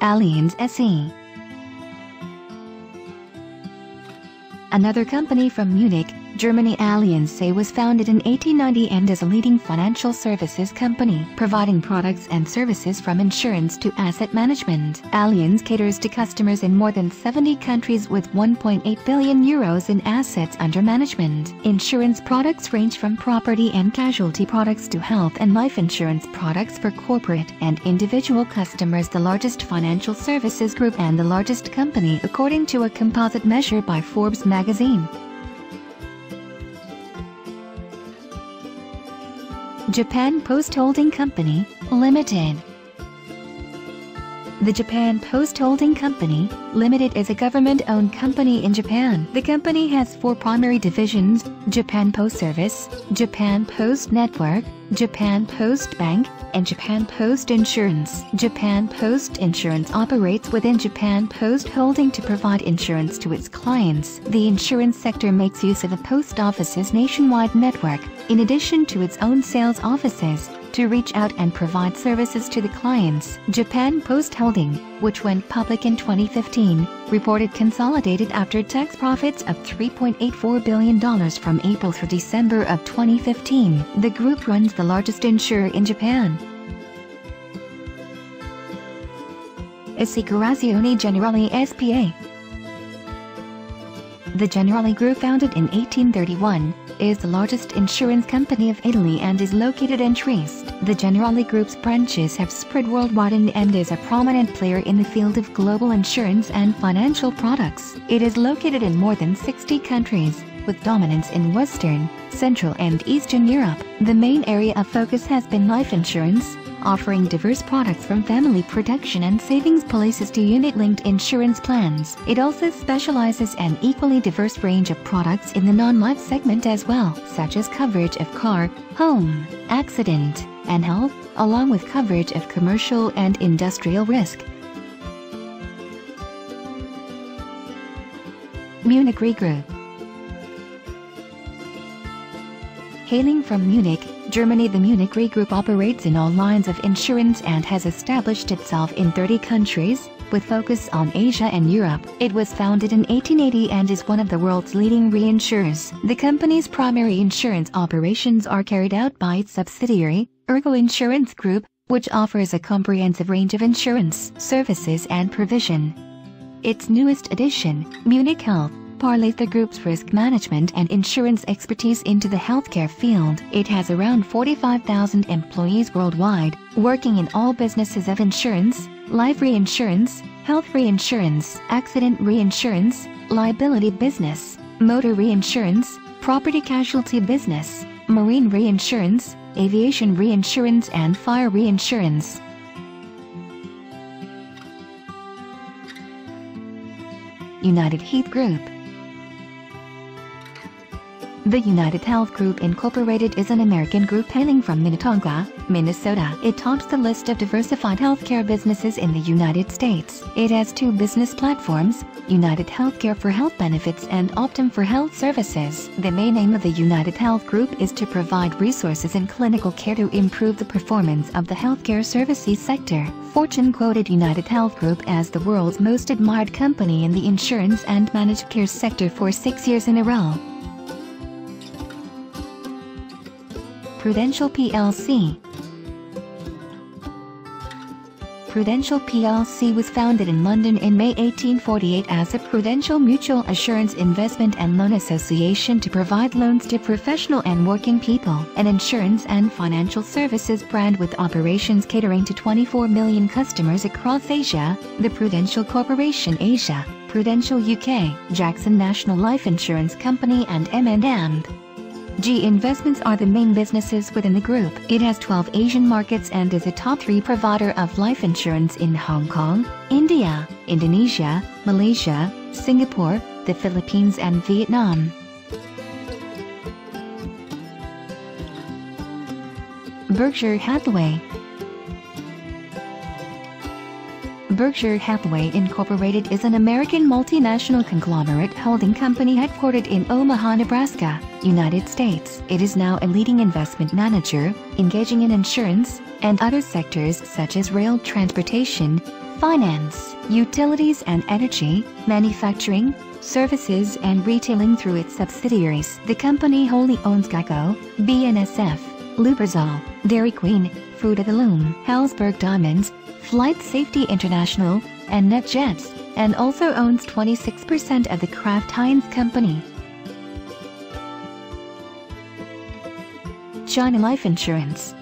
Allianz SE. Another company from Munich, Germany Allianz SE was founded in 1890 and is a leading financial services company, providing products and services from insurance to asset management. Allianz caters to customers in more than 70 countries with 1.8 billion euros in assets under management. Insurance products range from property and casualty products to health and life insurance products for corporate and individual customers. The largest financial services group and the largest company according to a composite measure by Forbes magazine. Japan Post Holding Company, Limited. The Japan Post Holding Company, Limited is a government-owned company in Japan. The company has four primary divisions, Japan Post Service, Japan Post Network, Japan Post Bank, and Japan Post Insurance. Japan Post Insurance operates within Japan Post Holding to provide insurance to its clients. The insurance sector makes use of the post office's nationwide network, in addition to its own sales offices, to reach out and provide services to the clients. Japan Post Holding, which went public in 2015, reported consolidated after-tax profits of $3.84 billion from April through December of 2015. The group runs the largest insurer in Japan. Assicurazioni Generali SPA The Generali Group founded in 1831, is the largest insurance company of Italy and is located in Trieste. The Generali Group's branches have spread worldwide and is a prominent player in the field of global insurance and financial products. It is located in more than 60 countries, with dominance in Western, Central and Eastern Europe. The main area of focus has been life insurance, offering diverse products from family protection and savings policies to unit-linked insurance plans. It also specializes an equally diverse range of products in the non-life segment as well, such as coverage of car, home, accident, and health, along with coverage of commercial and industrial risk. Munich Re Group Hailing from Munich, Germany the Munich Re Group operates in all lines of insurance and has established itself in 30 countries, with focus on Asia and Europe. It was founded in 1880 and is one of the world's leading reinsurers. The company's primary insurance operations are carried out by its subsidiary, ERGO Insurance Group, which offers a comprehensive range of insurance, services and provision. Its newest addition, Munich Health, parlays the group's risk management and insurance expertise into the healthcare field. It has around 45,000 employees worldwide, working in all businesses of insurance, life reinsurance, health reinsurance, accident reinsurance, liability business, motor reinsurance, property casualty business, marine reinsurance, aviation reinsurance and fire reinsurance. United Heath Group the United Health Group Incorporated is an American group hailing from Minnetonka, Minnesota. It tops the list of diversified healthcare businesses in the United States. It has two business platforms, United Healthcare for health benefits and Optum for health services. The main aim of the United Health Group is to provide resources and clinical care to improve the performance of the healthcare services sector. Fortune quoted United Health Group as the world's most admired company in the insurance and managed care sector for six years in a row. Prudential plc. Prudential plc was founded in London in May 1848 as a Prudential Mutual Assurance Investment and Loan Association to provide loans to professional and working people. An insurance and financial services brand with operations catering to 24 million customers across Asia, the Prudential Corporation Asia, Prudential UK, Jackson National Life Insurance Company and M&M. G Investments are the main businesses within the group. It has 12 Asian markets and is a top 3 provider of life insurance in Hong Kong, India, Indonesia, Malaysia, Singapore, the Philippines and Vietnam. Berkshire Hathaway Berkshire Hathaway Incorporated is an American multinational conglomerate holding company headquartered in Omaha, Nebraska, United States. It is now a leading investment manager, engaging in insurance and other sectors such as rail transportation, finance, utilities and energy, manufacturing, services and retailing through its subsidiaries. The company wholly owns Geico, BNSF, Lubrizol, Dairy Queen, Fruit of the Loom, Helzberg Diamonds, Flight Safety International, and NetJets, and also owns 26% of the Kraft Heinz Company. China Life Insurance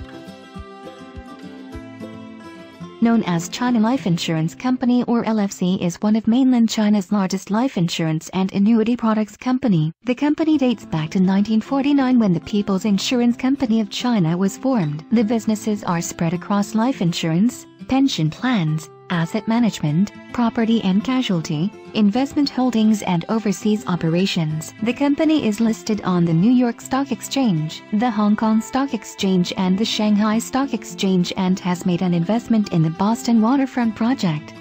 known as China Life Insurance Company or LFC is one of mainland China's largest life insurance and annuity products company. The company dates back to 1949 when the People's Insurance Company of China was formed. The businesses are spread across life insurance, pension plans, asset management, property and casualty, investment holdings and overseas operations. The company is listed on the New York Stock Exchange, the Hong Kong Stock Exchange and the Shanghai Stock Exchange and has made an investment in the Boston Waterfront Project.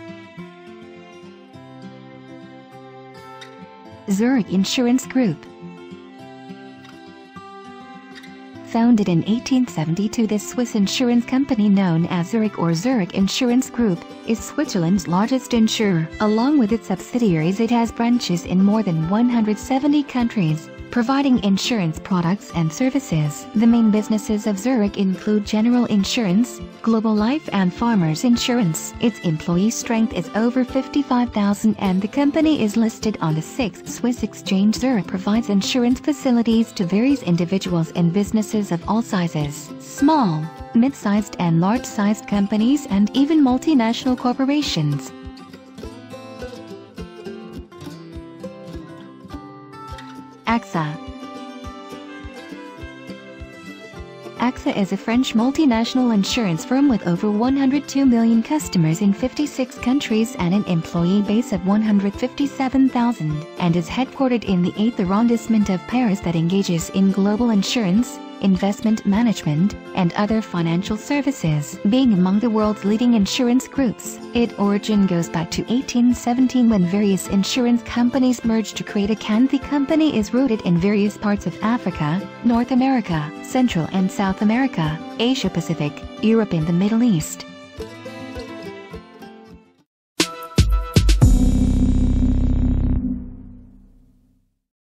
Zurich Insurance Group Founded in 1872 this Swiss insurance company known as Zurich or Zurich Insurance Group is Switzerland's largest insurer. Along with its subsidiaries it has branches in more than 170 countries providing insurance products and services. The main businesses of Zurich include general insurance, global life and farmers insurance. Its employee strength is over 55,000 and the company is listed on the 6th Swiss exchange. Zurich provides insurance facilities to various individuals and businesses of all sizes, small, mid-sized and large-sized companies and even multinational corporations. AXA. AXA is a French multinational insurance firm with over 102 million customers in 56 countries and an employee base of 157,000 and is headquartered in the 8th arrondissement of Paris that engages in global insurance, investment management, and other financial services. Being among the world's leading insurance groups, its origin goes back to 1817 when various insurance companies merged to create a can. The company is rooted in various parts of Africa, North America, Central and South America, Asia Pacific, Europe and the Middle East.